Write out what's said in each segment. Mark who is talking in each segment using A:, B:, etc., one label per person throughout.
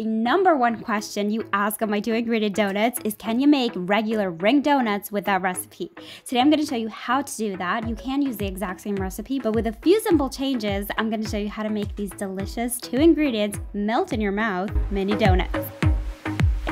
A: the number one question you ask on my two ingredient donuts is can you make regular ring donuts with that recipe? Today I'm going to show you how to do that. You can use the exact same recipe, but with a few simple changes, I'm going to show you how to make these delicious two ingredients melt in your mouth mini donuts.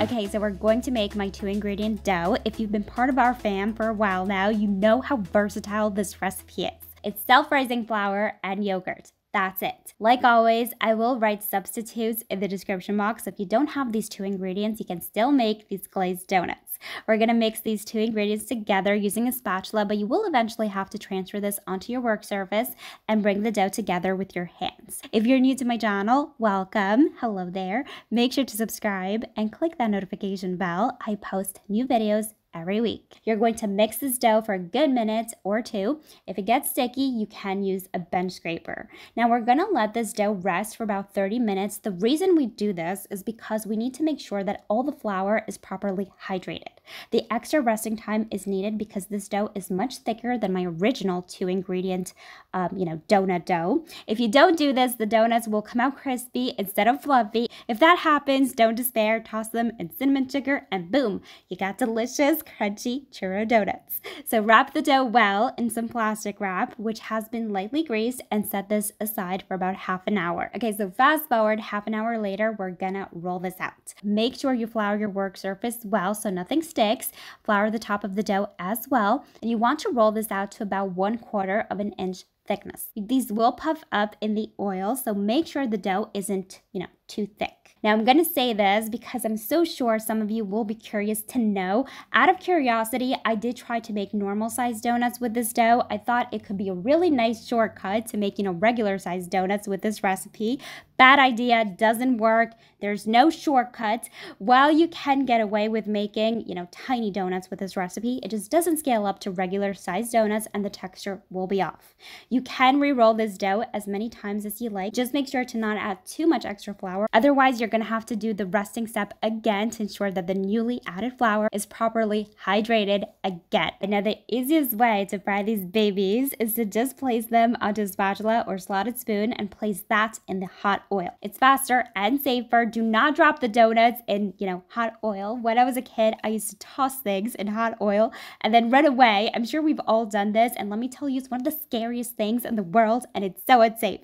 A: Okay, so we're going to make my two ingredient dough. If you've been part of our fam for a while now, you know how versatile this recipe is. It's self-rising flour and yogurt. That's it. Like always, I will write substitutes in the description box. If you don't have these two ingredients, you can still make these glazed donuts. We're going to mix these two ingredients together using a spatula, but you will eventually have to transfer this onto your work surface and bring the dough together with your hands. If you're new to my channel, welcome. Hello there. Make sure to subscribe and click that notification bell. I post new videos every week. You're going to mix this dough for a good minute or two. If it gets sticky, you can use a bench scraper. Now we're gonna let this dough rest for about 30 minutes. The reason we do this is because we need to make sure that all the flour is properly hydrated. The extra resting time is needed because this dough is much thicker than my original two ingredient, um, you know, donut dough. If you don't do this, the donuts will come out crispy instead of fluffy. If that happens, don't despair, toss them in cinnamon sugar and boom, you got delicious crunchy churro donuts. So wrap the dough well in some plastic wrap, which has been lightly greased and set this aside for about half an hour. Okay, so fast forward half an hour later, we're gonna roll this out. Make sure you flour your work surface well so nothing sticks. Flour the top of the dough as well. And you want to roll this out to about one quarter of an inch thickness. These will puff up in the oil, so make sure the dough isn't, you know, too thick. Now, I'm going to say this because I'm so sure some of you will be curious to know. Out of curiosity, I did try to make normal sized donuts with this dough. I thought it could be a really nice shortcut to making a regular sized donuts with this recipe. Bad idea, doesn't work. There's no shortcut. While you can get away with making, you know, tiny donuts with this recipe, it just doesn't scale up to regular sized donuts and the texture will be off. You can re-roll this dough as many times as you like. Just make sure to not add too much extra flour. Otherwise, you're to have to do the resting step again to ensure that the newly added flour is properly hydrated again. And now the easiest way to fry these babies is to just place them onto a spatula or slotted spoon and place that in the hot oil. It's faster and safer. Do not drop the donuts in, you know, hot oil. When I was a kid, I used to toss things in hot oil and then run away. I'm sure we've all done this. And let me tell you, it's one of the scariest things in the world and it's so unsafe.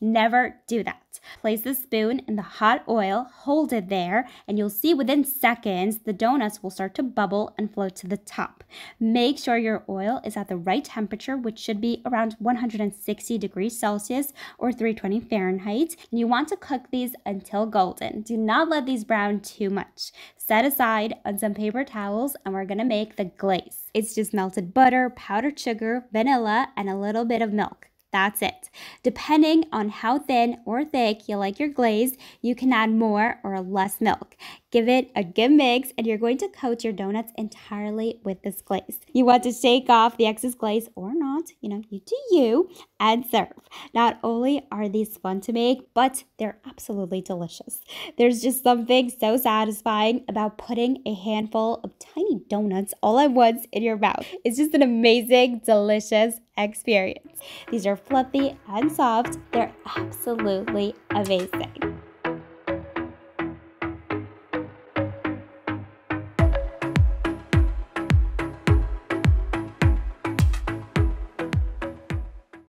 A: Never do that. Place the spoon in the hot oil, hold it there, and you'll see within seconds the donuts will start to bubble and float to the top. Make sure your oil is at the right temperature, which should be around 160 degrees Celsius or 320 Fahrenheit. And you want to cook these until golden. Do not let these brown too much. Set aside on some paper towels and we're gonna make the glaze. It's just melted butter, powdered sugar, vanilla, and a little bit of milk. That's it. Depending on how thin or thick you like your glaze, you can add more or less milk. Give it a good mix and you're going to coat your donuts entirely with this glaze. You want to shake off the excess glaze or not, you know, you do you, and serve. Not only are these fun to make, but they're absolutely delicious. There's just something so satisfying about putting a handful of tiny donuts all at once in your mouth. It's just an amazing, delicious experience. These are fluffy and soft. They're absolutely amazing.